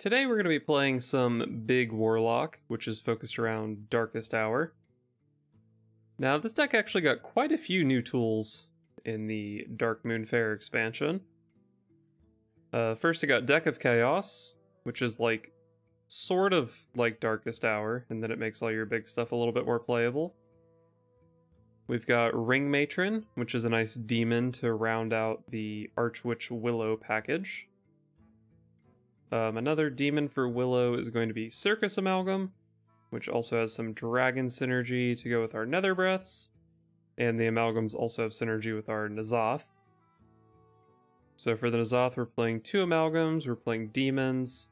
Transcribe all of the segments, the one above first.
Today we're going to be playing some Big Warlock, which is focused around Darkest Hour. Now, this deck actually got quite a few new tools in the Darkmoon Faire expansion. Uh, first, it got Deck of Chaos, which is like sort of like Darkest Hour, and then it makes all your big stuff a little bit more playable. We've got Ring Matron, which is a nice demon to round out the Archwitch Willow package. Um, another demon for Willow is going to be Circus Amalgam, which also has some dragon synergy to go with our Nether Breaths, and the Amalgams also have synergy with our N'Zoth. So for the N'Zoth, we're playing two Amalgams, we're playing Demons,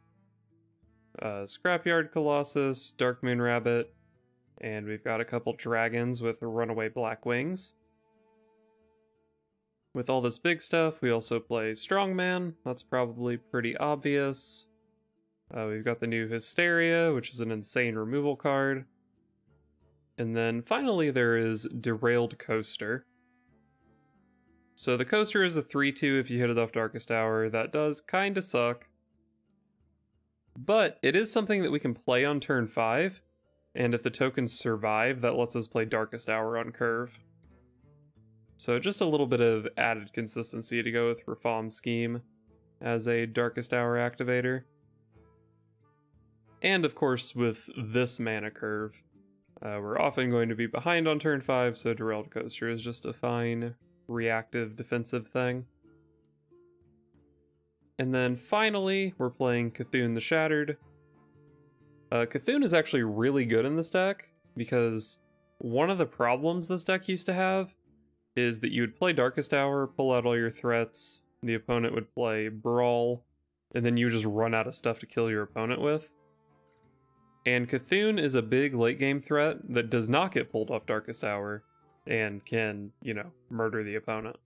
uh, Scrapyard Colossus, Darkmoon Rabbit, and we've got a couple dragons with Runaway Blackwings. With all this big stuff, we also play Strongman. That's probably pretty obvious. Uh, we've got the new Hysteria, which is an insane removal card. And then finally there is Derailed Coaster. So the coaster is a 3-2 if you hit it off Darkest Hour. That does kinda suck. But it is something that we can play on turn 5, and if the tokens survive, that lets us play Darkest Hour on curve. So just a little bit of added consistency to go with Rafaam's scheme as a Darkest Hour activator. And of course with this mana curve, uh, we're often going to be behind on turn 5, so Derailed Coaster is just a fine reactive defensive thing. And then finally, we're playing C'Thun the Shattered. Uh, C'Thun is actually really good in this deck, because one of the problems this deck used to have is that you would play Darkest Hour, pull out all your threats, the opponent would play Brawl, and then you just run out of stuff to kill your opponent with. And C'Thun is a big late game threat that does not get pulled off Darkest Hour and can, you know, murder the opponent.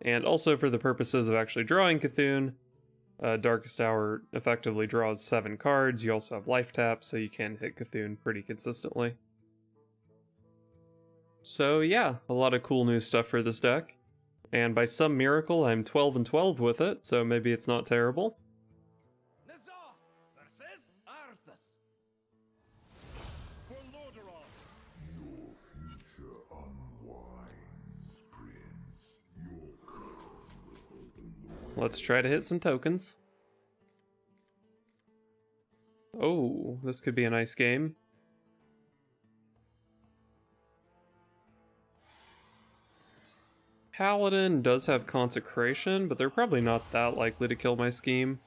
And also for the purposes of actually drawing C'Thun, uh, Darkest Hour effectively draws 7 cards. You also have life tap, so you can hit C'Thun pretty consistently. So yeah, a lot of cool new stuff for this deck. And by some miracle, I'm 12 and 12 with it, so maybe it's not terrible. Let's try to hit some tokens. Oh, this could be a nice game. Paladin does have Consecration, but they're probably not that likely to kill my scheme.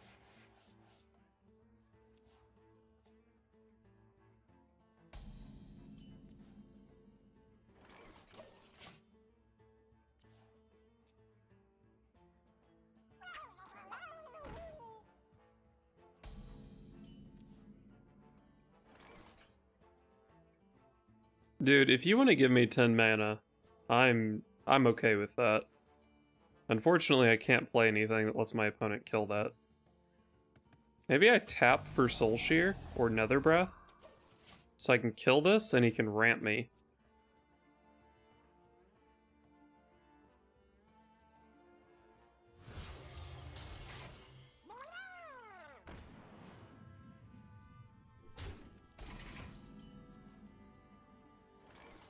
Dude, if you want to give me 10 mana, I'm I'm okay with that. Unfortunately, I can't play anything that lets my opponent kill that. Maybe I tap for Soul Shear or Nether Breath so I can kill this and he can ramp me.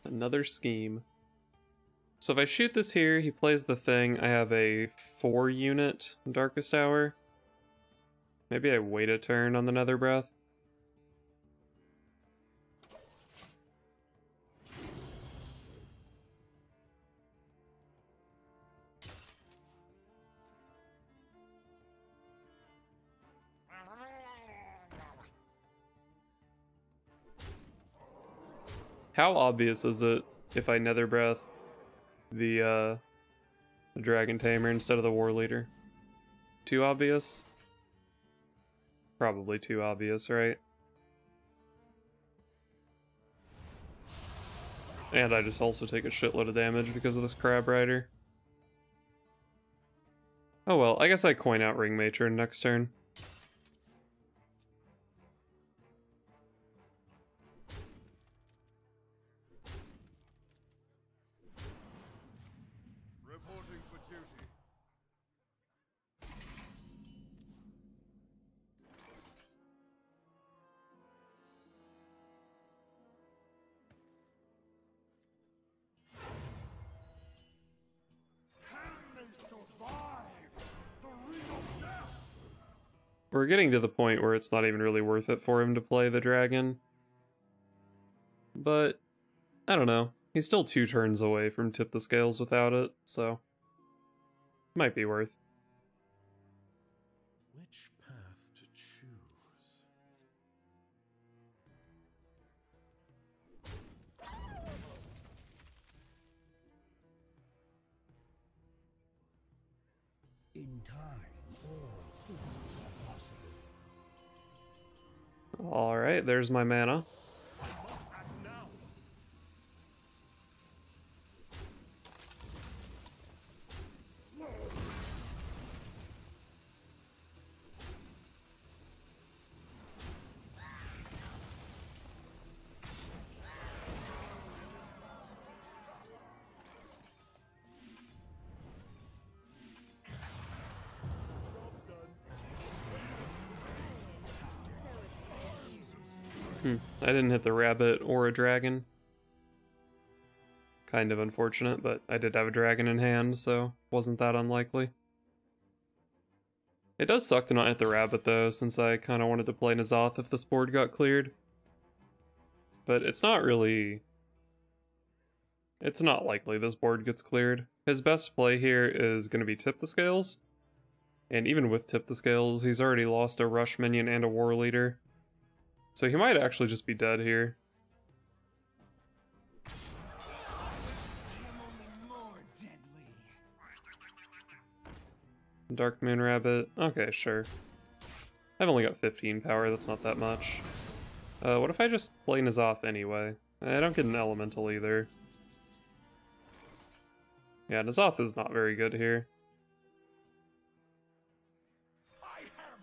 Another scheme. So if I shoot this here, he plays the thing, I have a 4 unit Darkest Hour. Maybe I wait a turn on the Nether Breath. How obvious is it if I Nether Breath the, uh, the Dragon Tamer instead of the War Leader? Too obvious? Probably too obvious, right? And I just also take a shitload of damage because of this Crab Rider. Oh well, I guess I coin out Ring Matron next turn. We're getting to the point where it's not even really worth it for him to play the dragon. But, I don't know. He's still two turns away from tip the scales without it, so... Might be worth. Which path to choose? In time, all things possible. Alright, there's my mana. I didn't hit the rabbit or a dragon. Kind of unfortunate, but I did have a dragon in hand, so wasn't that unlikely. It does suck to not hit the rabbit though, since I kind of wanted to play N'Zoth if this board got cleared. But it's not really... It's not likely this board gets cleared. His best play here is going to be Tip the Scales. And even with Tip the Scales, he's already lost a Rush minion and a War Leader. So he might actually just be dead here. Darkmoon Rabbit. Okay, sure. I've only got 15 power, that's not that much. Uh, what if I just play N'Zoth anyway? I don't get an elemental either. Yeah, N'Zoth is not very good here.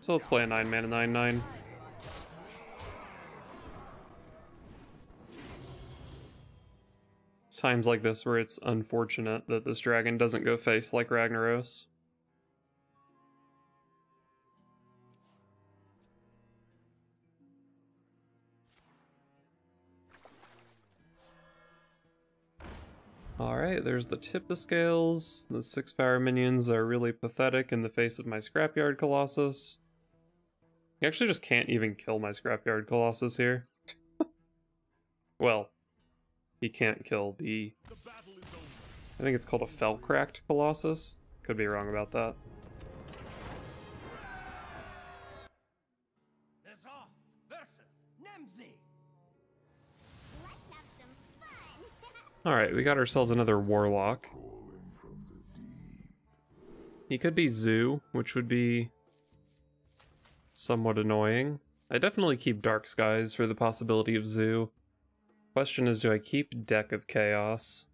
So let's play a 9 mana 9 Times like this where it's unfortunate that this dragon doesn't go face like Ragnaros. Alright, there's the tip the scales. The six power minions are really pathetic in the face of my Scrapyard Colossus. You actually just can't even kill my Scrapyard Colossus here. well, he can't kill the... I think it's called a Felcracked Colossus. Could be wrong about that. Alright, we got ourselves another Warlock. He could be Zoo, which would be somewhat annoying. I definitely keep Dark Skies for the possibility of Zoo. Question is, do I keep Deck of Chaos?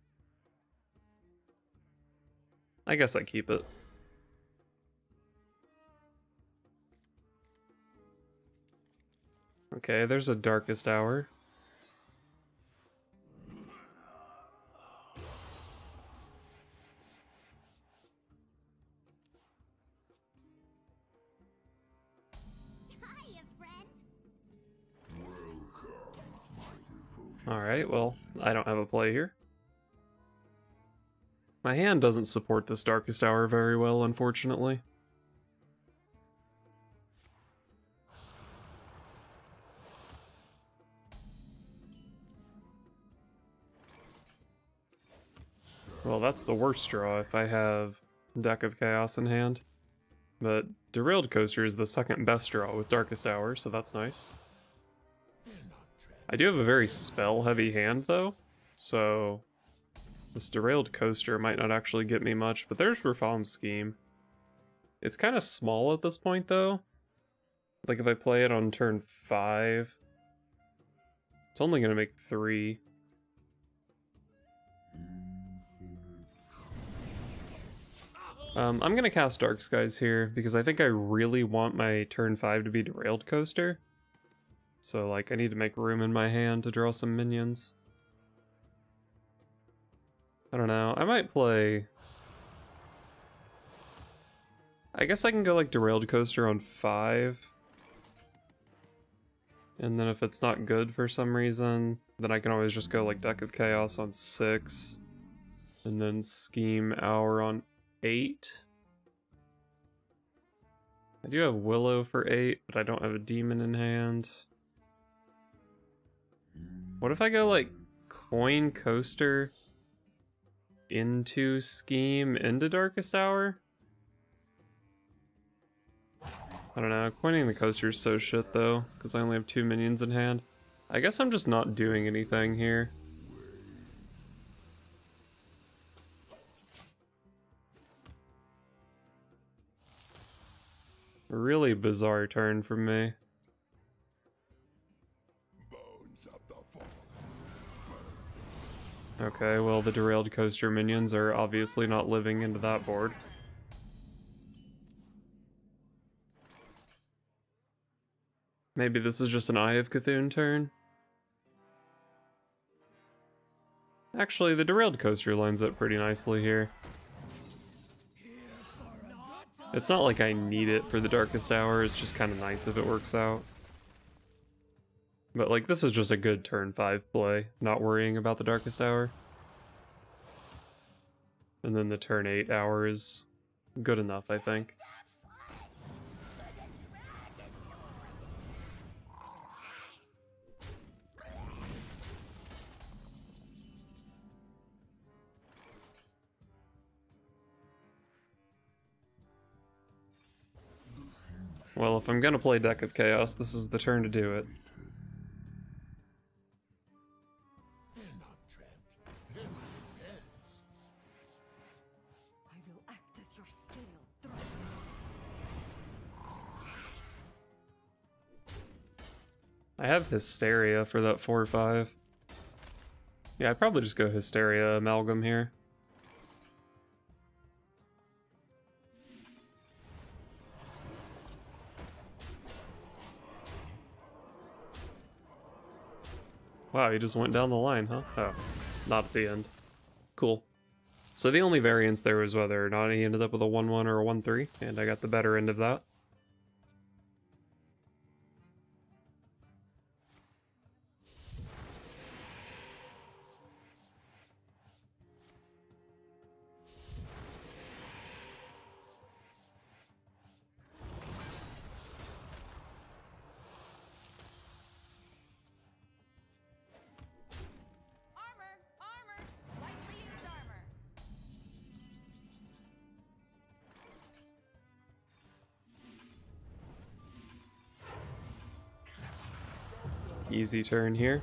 I guess I keep it. Okay, there's a Darkest Hour. Alright, well, I don't have a play here. My hand doesn't support this Darkest Hour very well, unfortunately. Well, that's the worst draw if I have Deck of Chaos in hand. But Derailed Coaster is the second best draw with Darkest Hour, so that's nice. I do have a very spell-heavy hand, though, so this Derailed Coaster might not actually get me much, but there's Rafaam's Scheme. It's kind of small at this point, though. Like, if I play it on turn 5, it's only going to make 3. Um, I'm going to cast Dark Skies here, because I think I really want my turn 5 to be Derailed Coaster. So, like, I need to make room in my hand to draw some minions. I don't know. I might play... I guess I can go, like, Derailed Coaster on 5. And then if it's not good for some reason, then I can always just go, like, Deck of Chaos on 6. And then Scheme Hour on 8. I do have Willow for 8, but I don't have a demon in hand. What if I go like Coin Coaster into Scheme into Darkest Hour? I don't know, coining the coaster is so shit though, because I only have two minions in hand. I guess I'm just not doing anything here. Really bizarre turn from me. Okay, well the derailed coaster minions are obviously not living into that board. Maybe this is just an Eye of C'Thun turn? Actually, the derailed coaster lines up pretty nicely here. It's not like I need it for the darkest hour, it's just kind of nice if it works out. But like, this is just a good turn 5 play, not worrying about the darkest hour. And then the turn 8 hour is good enough, I think. Well, if I'm gonna play Deck of Chaos, this is the turn to do it. I have Hysteria for that four or five. Yeah, I'd probably just go Hysteria Amalgam here. Wow, he just went down the line, huh? Oh, not at the end. Cool. So the only variance there was whether or not he ended up with a 1-1 or a 1-3, and I got the better end of that. Easy turn here.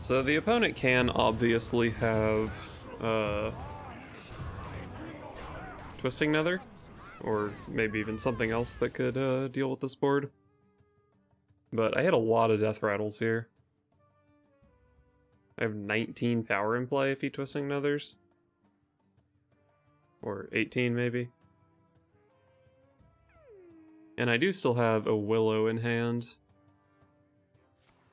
So the opponent can obviously have uh, Twisting Nether, or maybe even something else that could uh, deal with this board. But I had a lot of Death Rattles here. I have 19 power in play if he Twisting Nethers. Or 18 maybe. And I do still have a Willow in hand.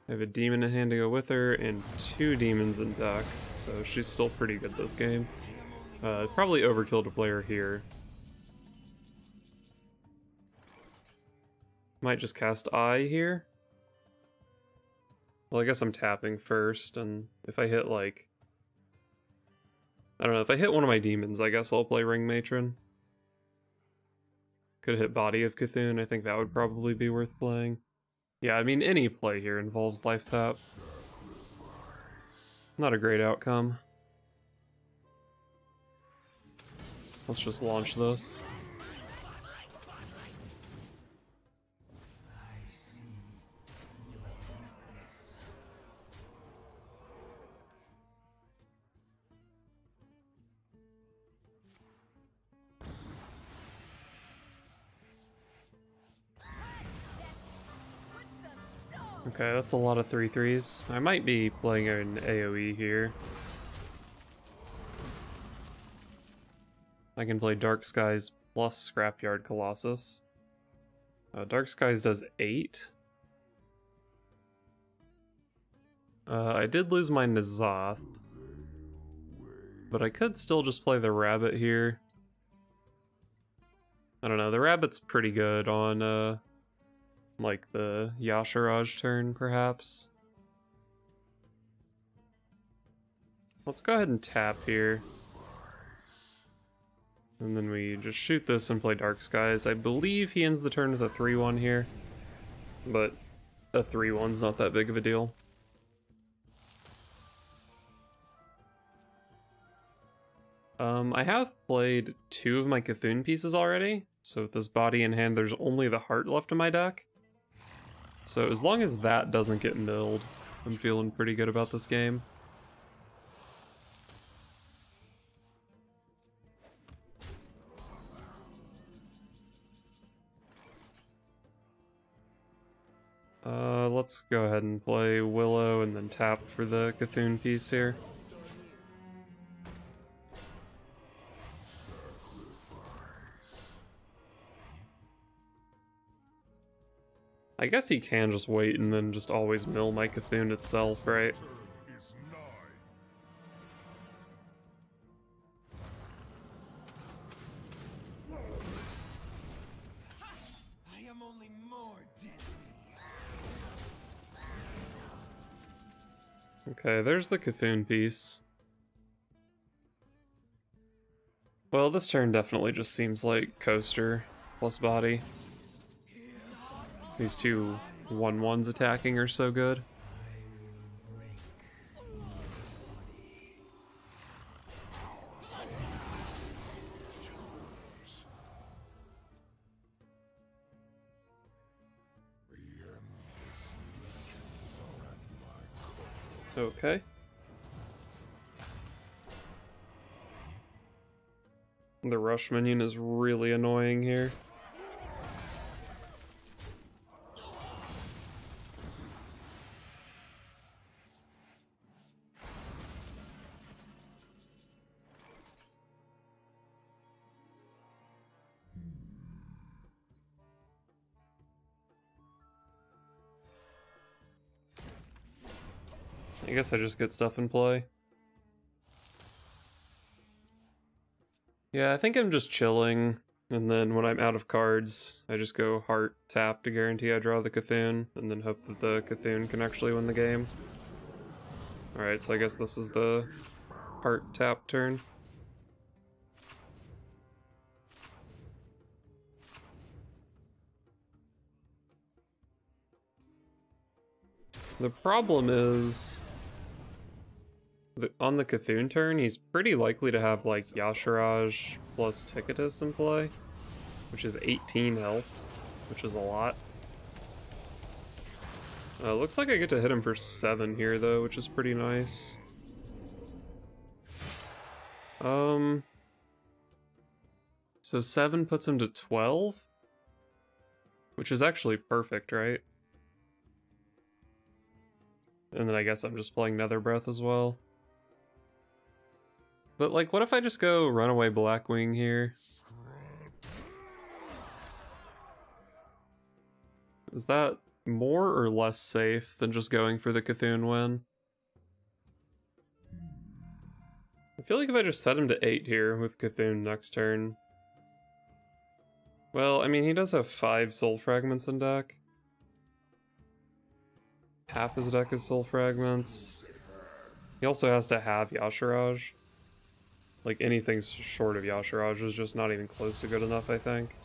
I have a demon in hand to go with her, and two demons in deck, so she's still pretty good this game. Uh, probably overkill to play her here. Might just cast Eye here. Well, I guess I'm tapping first, and if I hit, like... I don't know, if I hit one of my demons, I guess I'll play Ring Matron. Could hit Body of C'Thun, I think that would probably be worth playing. Yeah, I mean, any play here involves life tap. Not a great outcome. Let's just launch this. That's a lot of 3 threes. I might be playing an AoE here. I can play Dark Skies plus Scrapyard Colossus. Uh, Dark Skies does 8. Uh, I did lose my N'Zoth. But I could still just play the Rabbit here. I don't know, the Rabbit's pretty good on, uh, like the Y'Shaarj turn, perhaps. Let's go ahead and tap here. And then we just shoot this and play Dark Skies. I believe he ends the turn with a 3-1 here. But a 3-1's not that big of a deal. Um, I have played two of my C'Thun pieces already, so with this body in hand, there's only the heart left in my deck. So as long as that doesn't get milled, I'm feeling pretty good about this game. Uh, let's go ahead and play Willow and then tap for the C'Thun piece here. I guess he can just wait and then just always mill my C'Thun itself, right? I am only more deadly. Okay, there's the C'Thun piece. Well, this turn definitely just seems like coaster plus body. These two one ones attacking are so good. Okay. The rush minion is really annoying here. I guess I just get stuff in play. Yeah, I think I'm just chilling, and then when I'm out of cards, I just go heart tap to guarantee I draw the C'Thun, and then hope that the C'Thun can actually win the game. Alright, so I guess this is the heart tap turn. The problem is on the C'Thun turn, he's pretty likely to have like Y'Shaarj plus Tickatus in play, which is 18 health, which is a lot. Uh, looks like I get to hit him for 7 here though, which is pretty nice. Um, so 7 puts him to 12, which is actually perfect, right? And then I guess I'm just playing Nether Breath as well. But like, what if I just go Runaway Blackwing here? Is that more or less safe than just going for the C'Thun win? I feel like if I just set him to 8 here with C'Thun next turn... Well, I mean, he does have 5 Soul Fragments in deck. Half his deck is Soul Fragments. He also has to have Y'Shaarj. Like anything short of Y'Shaarj is just not even close to good enough, I think.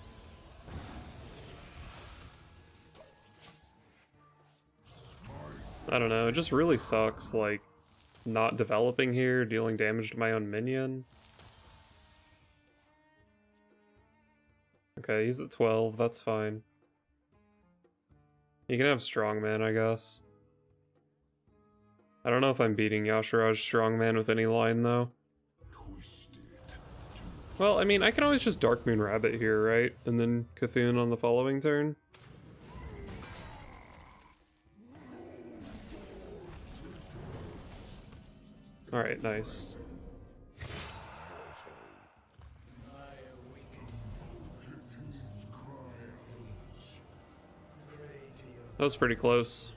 I don't know, it just really sucks, like, not developing here, dealing damage to my own minion. Okay, he's at 12, that's fine. You can have Strongman, I guess. I don't know if I'm beating Y'Shaarj Strongman with any line, though. Well, I mean, I can always just Darkmoon Rabbit here, right? And then C'Thun on the following turn. Alright, nice. That was pretty close.